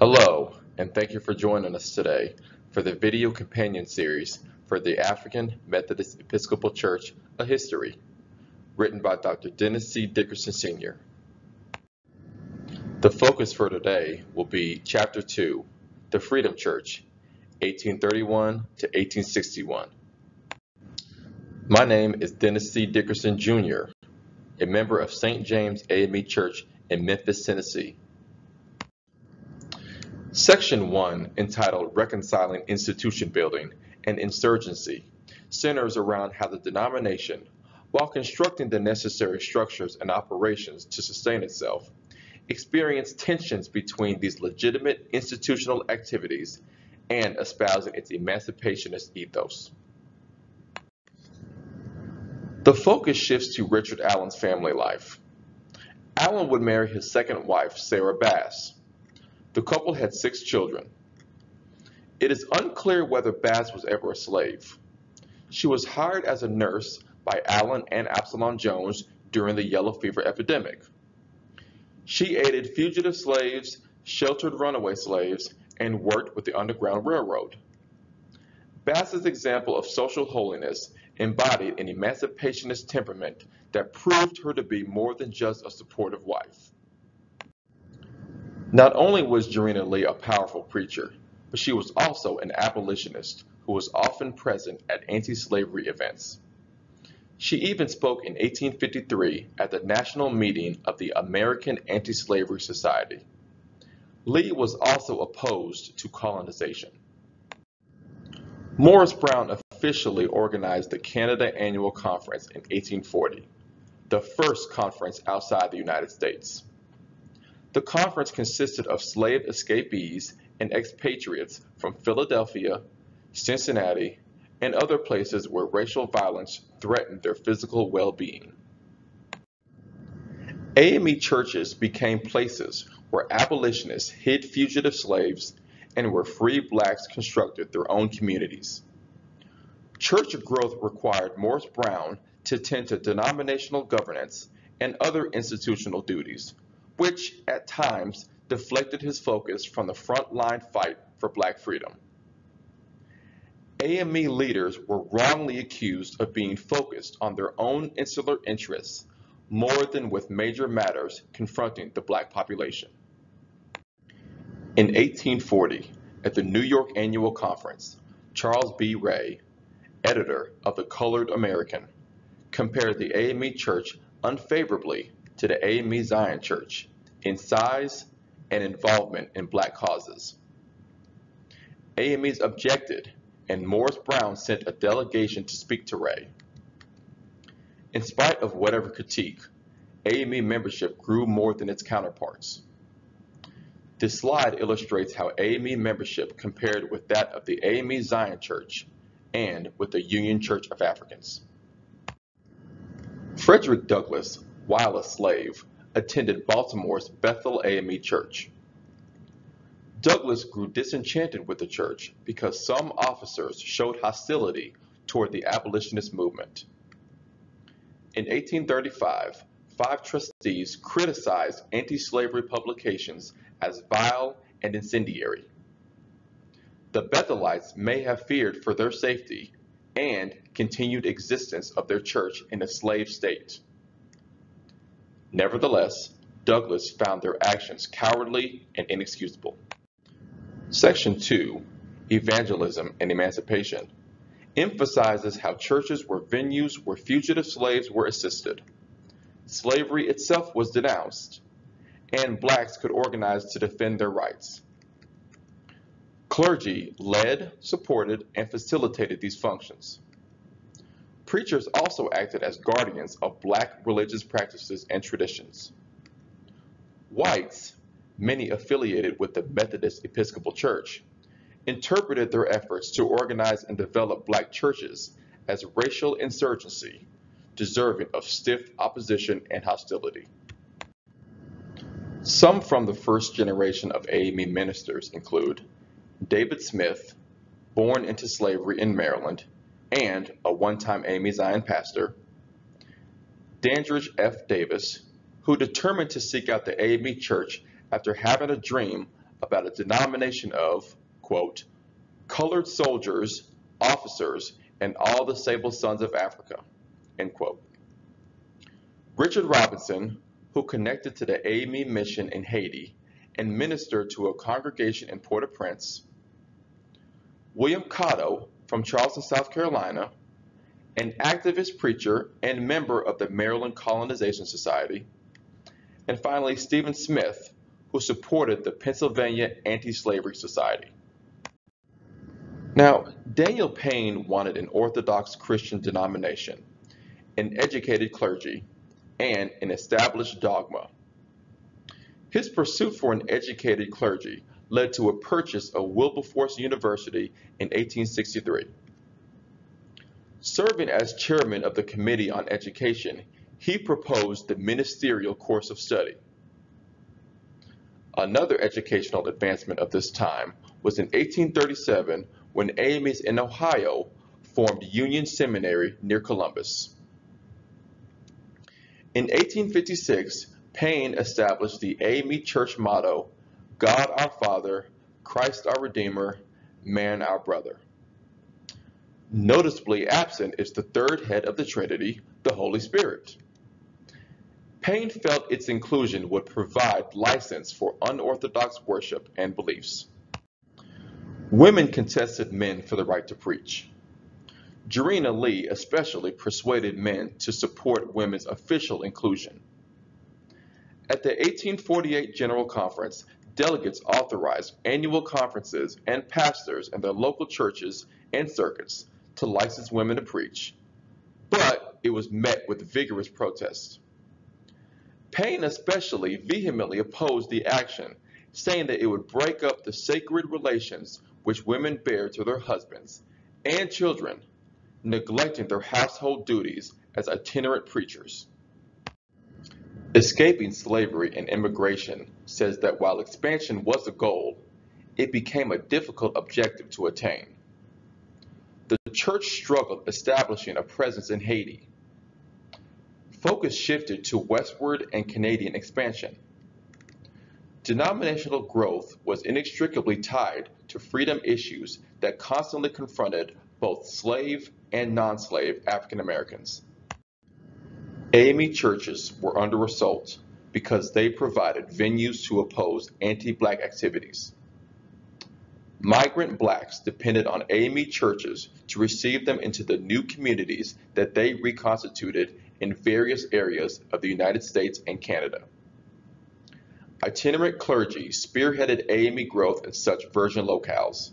Hello, and thank you for joining us today for the video companion series for the African Methodist Episcopal Church, A History, written by Dr. Dennis C. Dickerson Sr. The focus for today will be Chapter 2, The Freedom Church, 1831 to 1861. My name is Dennis C. Dickerson Jr., a member of St. James AME Church in Memphis, Tennessee. Section 1, entitled Reconciling Institution Building and Insurgency, centers around how the denomination, while constructing the necessary structures and operations to sustain itself, experienced tensions between these legitimate institutional activities and espousing its emancipationist ethos. The focus shifts to Richard Allen's family life. Allen would marry his second wife, Sarah Bass. The couple had six children. It is unclear whether Bass was ever a slave. She was hired as a nurse by Allen and Absalom Jones during the yellow fever epidemic. She aided fugitive slaves, sheltered runaway slaves, and worked with the Underground Railroad. Bass's example of social holiness embodied an emancipationist temperament that proved her to be more than just a supportive wife. Not only was Jarena Lee a powerful preacher, but she was also an abolitionist who was often present at anti-slavery events. She even spoke in 1853 at the national meeting of the American Anti-Slavery Society. Lee was also opposed to colonization. Morris Brown officially organized the Canada Annual Conference in 1840, the first conference outside the United States. The conference consisted of slave escapees and expatriates from Philadelphia, Cincinnati, and other places where racial violence threatened their physical well-being. AME churches became places where abolitionists hid fugitive slaves and where free blacks constructed their own communities. Church growth required Morris Brown to tend to denominational governance and other institutional duties, which at times deflected his focus from the frontline fight for black freedom. AME leaders were wrongly accused of being focused on their own insular interests more than with major matters confronting the black population. In 1840, at the New York Annual Conference, Charles B. Ray, editor of the Colored American, compared the AME Church unfavorably to the AME Zion Church in size and involvement in black causes. AMEs objected, and Morris Brown sent a delegation to speak to Ray. In spite of whatever critique, AME membership grew more than its counterparts. This slide illustrates how AME membership compared with that of the AME Zion Church and with the Union Church of Africans. Frederick Douglass, while a slave, attended Baltimore's Bethel AME Church. Douglass grew disenchanted with the church because some officers showed hostility toward the abolitionist movement. In 1835, five trustees criticized anti-slavery publications as vile and incendiary. The Bethelites may have feared for their safety and continued existence of their church in a slave state. Nevertheless, Douglass found their actions cowardly and inexcusable. Section 2, Evangelism and Emancipation, emphasizes how churches were venues where fugitive slaves were assisted. Slavery itself was denounced, and blacks could organize to defend their rights. Clergy led, supported, and facilitated these functions. Preachers also acted as guardians of black religious practices and traditions. Whites, many affiliated with the Methodist Episcopal Church, interpreted their efforts to organize and develop black churches as racial insurgency, deserving of stiff opposition and hostility. Some from the first generation of AME ministers include David Smith, born into slavery in Maryland, and a one-time AME Zion pastor, Dandridge F. Davis, who determined to seek out the AME church after having a dream about a denomination of, quote, colored soldiers, officers, and all the sable sons of Africa, end quote. Richard Robinson, who connected to the AME mission in Haiti and ministered to a congregation in Port-au-Prince, William Cotto from Charleston, South Carolina, an activist preacher and member of the Maryland Colonization Society, and finally Stephen Smith, who supported the Pennsylvania Anti-Slavery Society. Now, Daniel Payne wanted an Orthodox Christian denomination, an educated clergy, and an established dogma. His pursuit for an educated clergy led to a purchase of Wilberforce University in 1863. Serving as chairman of the Committee on Education, he proposed the ministerial course of study. Another educational advancement of this time was in 1837 when AMEs in Ohio formed Union Seminary near Columbus. In 1856, Payne established the AME Church motto, God our Father, Christ our Redeemer, man our brother. Noticeably absent is the third head of the Trinity, the Holy Spirit. Payne felt its inclusion would provide license for unorthodox worship and beliefs. Women contested men for the right to preach. Jarena Lee especially persuaded men to support women's official inclusion. At the 1848 General Conference, delegates authorized annual conferences and pastors in their local churches and circuits to license women to preach, but it was met with vigorous protests. Payne especially vehemently opposed the action, saying that it would break up the sacred relations which women bear to their husbands and children, neglecting their household duties as itinerant preachers. Escaping slavery and immigration says that while expansion was a goal, it became a difficult objective to attain the church struggled establishing a presence in Haiti. Focus shifted to westward and Canadian expansion. Denominational growth was inextricably tied to freedom issues that constantly confronted both slave and non-slave African Americans. AME churches were under assault because they provided venues to oppose anti-black activities. Migrant blacks depended on AME churches to receive them into the new communities that they reconstituted in various areas of the United States and Canada. Itinerant clergy spearheaded AME growth in such virgin locales.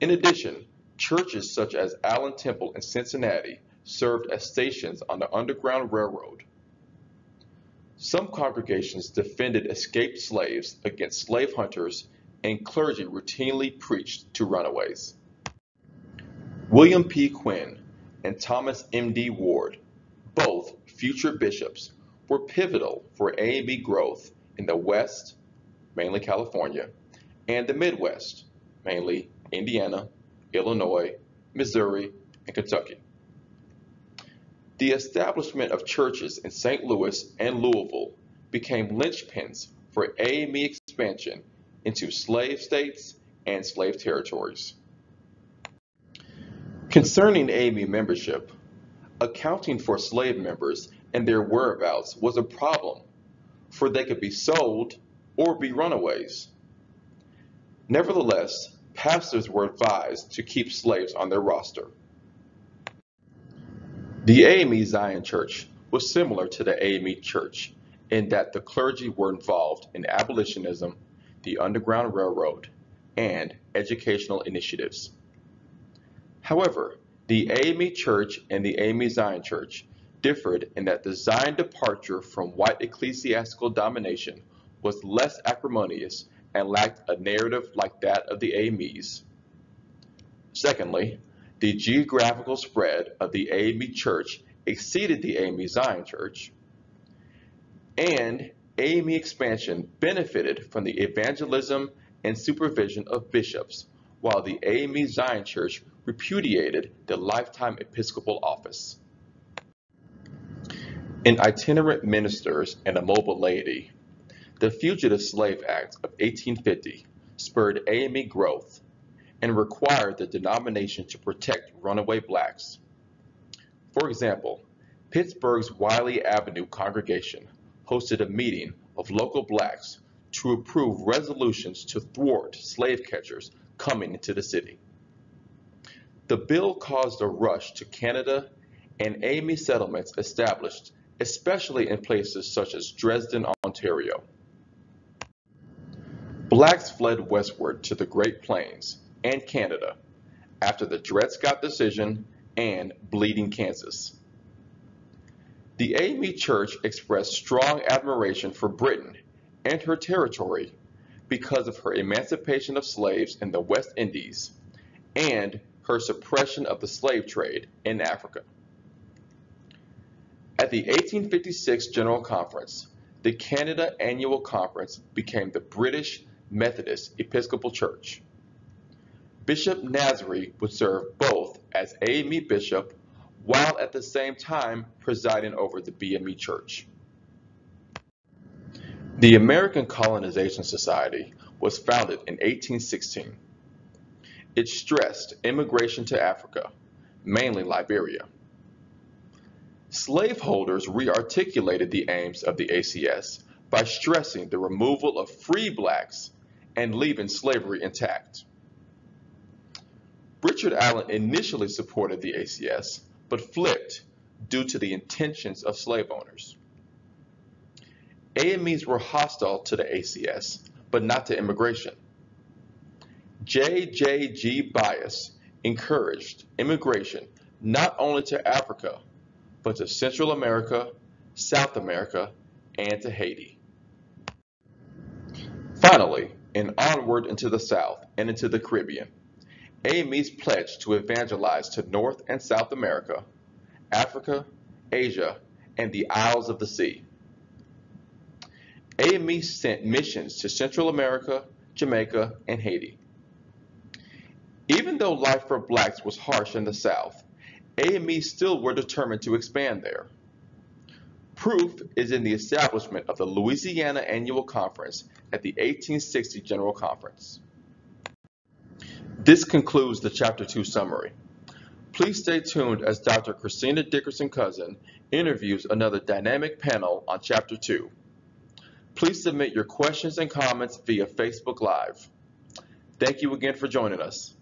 In addition, churches such as Allen Temple in Cincinnati served as stations on the Underground Railroad. Some congregations defended escaped slaves against slave hunters and clergy routinely preached to runaways. William P. Quinn and Thomas M. D. Ward, both future bishops, were pivotal for AME growth in the West, mainly California, and the Midwest, mainly Indiana, Illinois, Missouri, and Kentucky. The establishment of churches in St. Louis and Louisville became linchpins for AME expansion into slave states and slave territories. Concerning AME membership, accounting for slave members and their whereabouts was a problem, for they could be sold or be runaways. Nevertheless, pastors were advised to keep slaves on their roster. The AME Zion Church was similar to the AME Church in that the clergy were involved in abolitionism the Underground Railroad, and educational initiatives. However, the AME Church and the AME Zion Church differed in that the Zion departure from white ecclesiastical domination was less acrimonious and lacked a narrative like that of the AMEs. Secondly, the geographical spread of the AME Church exceeded the AME Zion Church, and AME expansion benefited from the evangelism and supervision of bishops, while the AME Zion Church repudiated the lifetime episcopal office. In itinerant ministers and a mobile laity, The Fugitive Slave Act of 1850 spurred AME growth and required the denomination to protect runaway blacks. For example, Pittsburgh's Wiley Avenue congregation hosted a meeting of local blacks to approve resolutions to thwart slave catchers coming into the city. The bill caused a rush to Canada and AME settlements established, especially in places such as Dresden, Ontario. Blacks fled westward to the Great Plains and Canada after the Dred Scott decision and Bleeding Kansas. The AME Church expressed strong admiration for Britain and her territory because of her emancipation of slaves in the West Indies and her suppression of the slave trade in Africa. At the 1856 General Conference, the Canada Annual Conference became the British Methodist Episcopal Church. Bishop Nazrey would serve both as AME bishop while at the same time presiding over the BME Church. The American Colonization Society was founded in 1816. It stressed immigration to Africa, mainly Liberia. Slaveholders rearticulated the aims of the ACS by stressing the removal of free blacks and leaving slavery intact. Richard Allen initially supported the ACS, but flipped due to the intentions of slave owners. AMEs were hostile to the ACS, but not to immigration. JJG Bias encouraged immigration not only to Africa, but to Central America, South America, and to Haiti. Finally, and onward into the South and into the Caribbean, AME's pledge to evangelize to North and South America, Africa, Asia, and the Isles of the Sea. AME sent missions to Central America, Jamaica, and Haiti. Even though life for blacks was harsh in the South, AME still were determined to expand there. Proof is in the establishment of the Louisiana Annual Conference at the 1860 General Conference. This concludes the Chapter 2 summary. Please stay tuned as Dr. Christina Dickerson Cousin interviews another dynamic panel on Chapter 2. Please submit your questions and comments via Facebook Live. Thank you again for joining us.